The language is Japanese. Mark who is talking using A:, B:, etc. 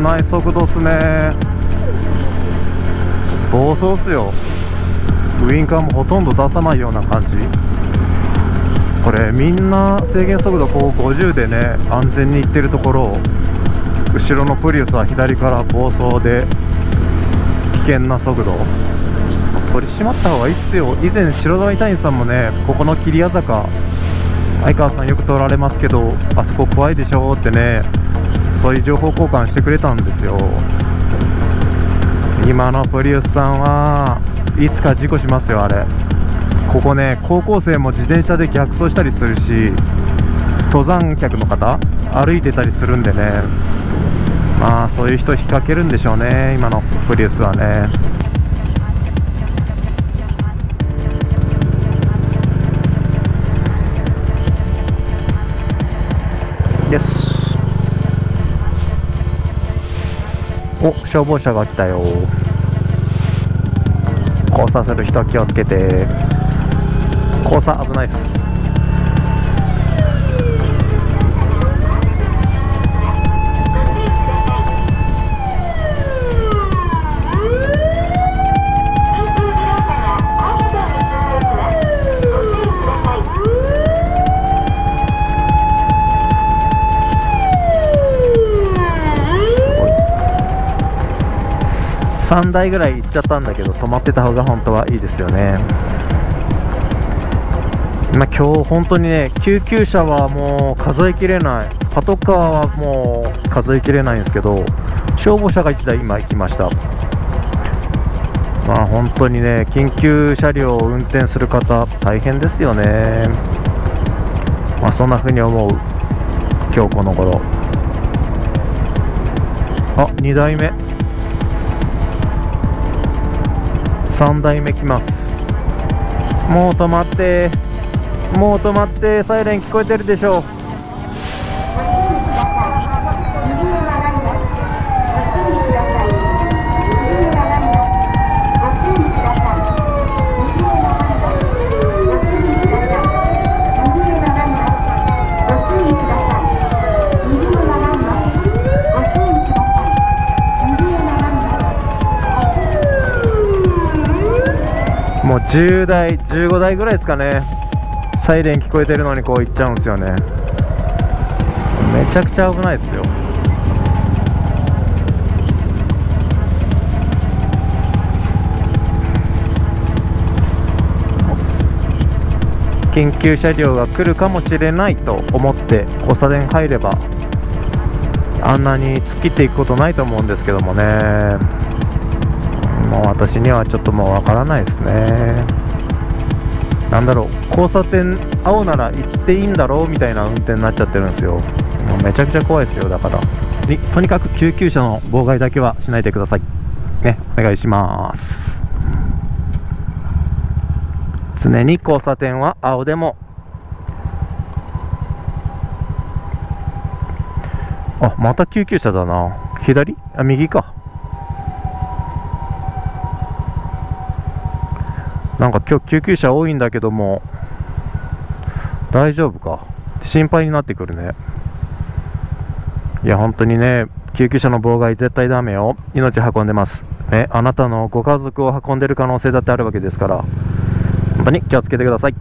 A: ない速度っすね。暴走っすよ。ウインカーもほとんど出さないような感じ。これみんな制限速度こう50でね安全に行ってるところを後ろのプリウスは左から暴走で危険な速度。取り締まった方がいいっすよ。以前白バイ隊員さんもねここの桐谷坂相川さんよく通られますけどあそこ怖いでしょってねそういう情報交換してくれたんですよ。今のプリウスさんはいつか事故しますよあれ。ここね高校生も自転車で逆走したりするし登山客の方歩いてたりするんでね。まあそういう人引っ掛けるんでしょうね今のプリウスはね。お消防車が来たよ。交差する人気をつけて。交差危ないです。3台ぐらい行っちゃったんだけど止まってた方が本当はいいですよね。まあ、今日本当にね救急車はもう数えきれない。パトカーはもう数えきれないんですけど消防車が1台今行きました。まあ本当にね緊急車両を運転する方大変ですよね。まあそんな風に思う。今日この頃。あ2台目。3台目来ます。もう止まってもう止まってサイレン聞こえてるでしょう。もう10台、15台ぐらいですかね、サイレン聞こえてるのにこう行っちゃうんですよね、めちゃくちゃ危ないですよ。緊急車両が来るかもしれないと思って交差点入ればあんなに突っ切っていくことないと思うんですけどもね。もう私にはちょっともうわからないですね。なんだろう交差点青なら行っていいんだろうみたいな運転になっちゃってるんですよ。もうめちゃくちゃ怖いですよだから。とにかく救急車の妨害だけはしないでください。ねお願いします。常に交差点は青でも。あまた救急車だな。左？あ右か。なんか今日救急車多いんだけども大丈夫か？心配になってくるね。いや本当にね救急車の妨害絶対ダメよ。命運んでます。ねあなたのご家族を運んでる可能性だってあるわけですから本当に気をつけてください。